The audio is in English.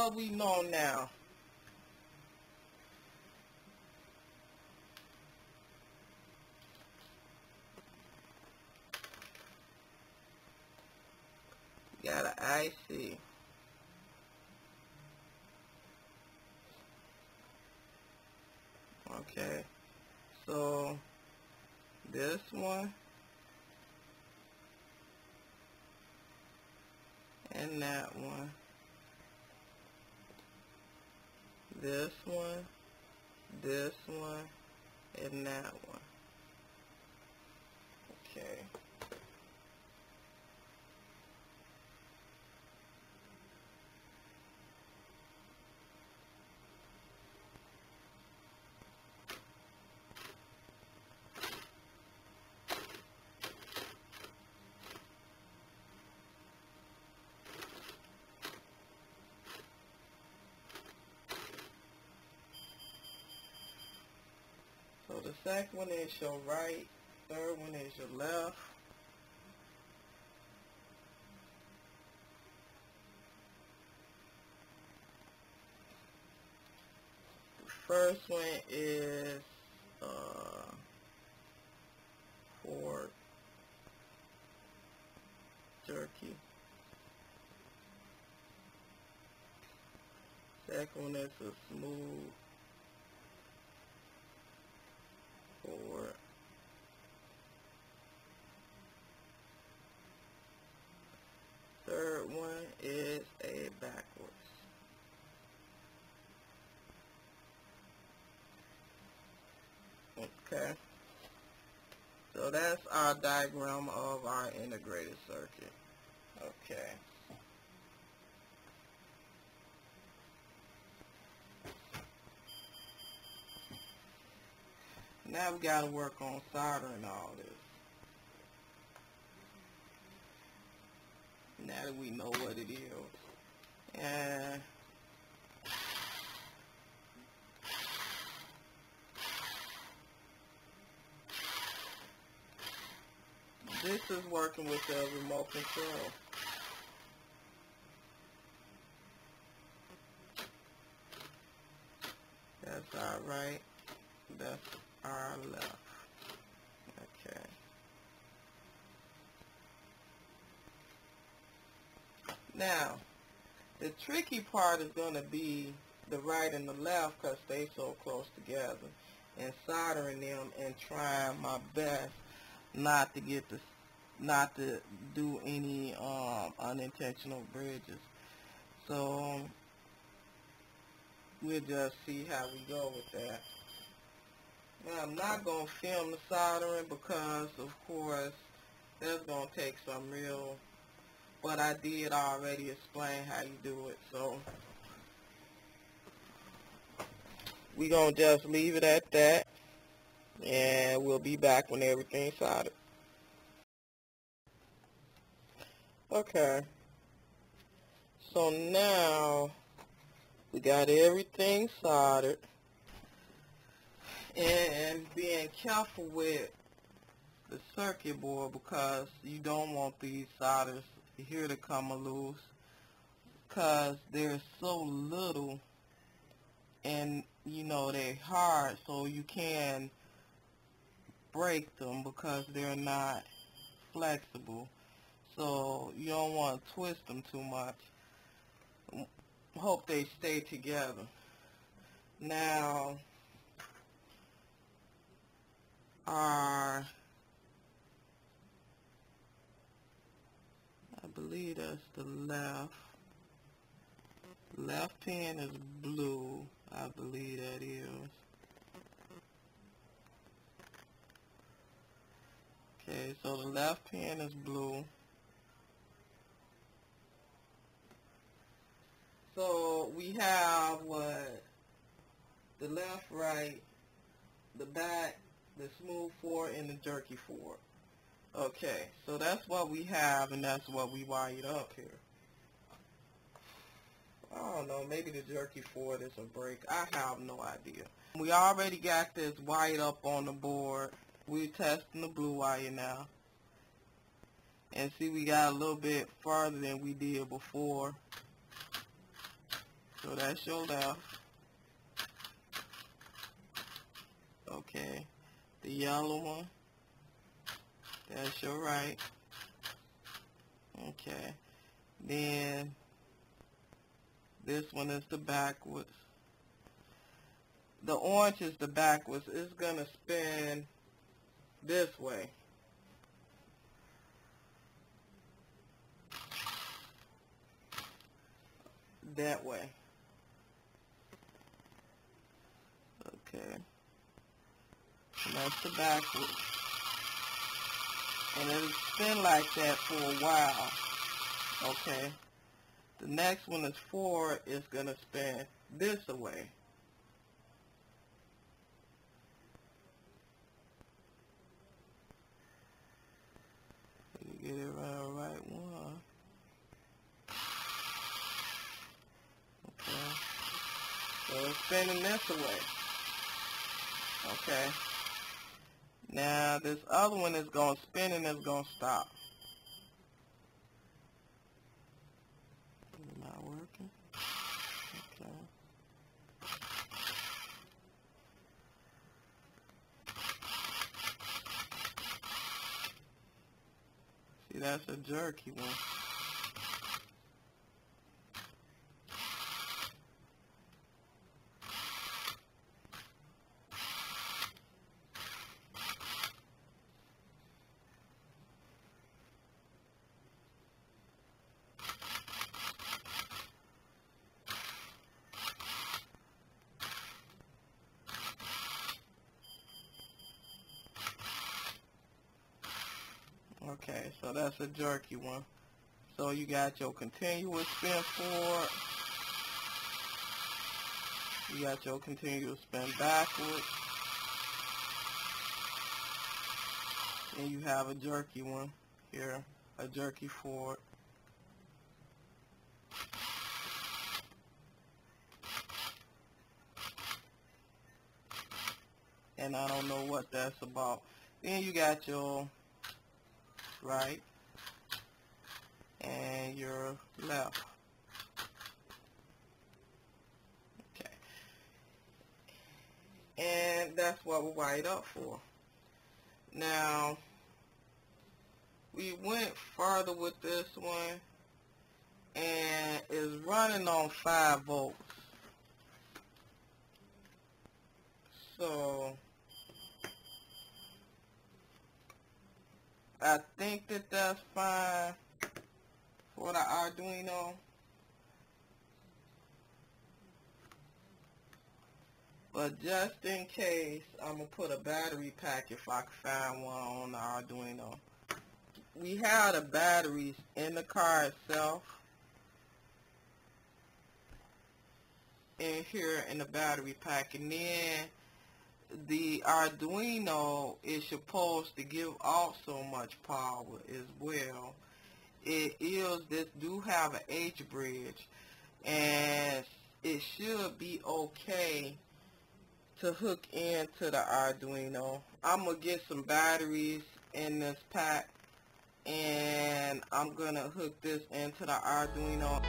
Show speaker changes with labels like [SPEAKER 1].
[SPEAKER 1] what we know now? Got an IC. Okay, so this one and that one. This one, this one, and that one. Okay. Second one is your right, third one is your left. First one is uh, for jerky. Second one is a smooth forward. Third one is a backwards. Okay. So that's our diagram of our integrated circuit. Okay. Now we got to work on soldering all this. Now that we know what it is. And this is working with the remote control. That's our right. That's our left. Okay. Now, the tricky part is going to be the right and the left because they're so close together and soldering them and trying my best not to get the not to do any um, unintentional bridges. So we'll just see how we go with that. Now I'm not going to film the soldering because of course that's going to take some real, but I did already explain how you do it so we're going to just leave it at that and we'll be back when everything's soldered. Okay, so now we got everything soldered and being careful with the circuit board because you don't want these solders here to come loose. Because they're so little and you know they're hard so you can break them because they're not flexible. So you don't want to twist them too much. Hope they stay together. Now our I believe that's the left left pin is blue I believe that is so the left hand is blue So we have what the left, right, the back, the smooth four, and the jerky four. Okay, so that's what we have, and that's what we wired up here. I don't know, maybe the jerky forward is a brake. I have no idea. We already got this wired up on the board. We're testing the blue wire now. And see, we got a little bit farther than we did before. So that's your left. Okay. The yellow one. That's your right. Okay. Then this one is the backwards. The orange is the backwards. It's going to spin this way. That way. Okay. And that's the backwards. And it'll spin like that for a while. Okay. The next one is forward. It's going to spin this away. Get it right, right one. Okay. So it's spinning this away. Okay. Now this other one is going to spin and it's going to stop. Not working. Okay. See, that's a jerk jerky one. Okay, so that's a jerky one. So you got your continuous spin forward. You got your continuous spin backwards. And you have a jerky one here, a jerky forward. And I don't know what that's about. Then you got your right and your left. Okay. And that's what we're wired up for. Now, we went farther with this one and is running on 5 volts. So, I think that that's fine for the Arduino. But just in case, I'm going to put a battery pack if I can find one on the Arduino. We have the batteries in the car itself. In here in the battery pack. And then the Arduino is supposed to give off so much power as well. It is, this do have an H bridge and it should be okay to hook into the Arduino. I'm to get some batteries in this pack and I'm to hook this into the Arduino.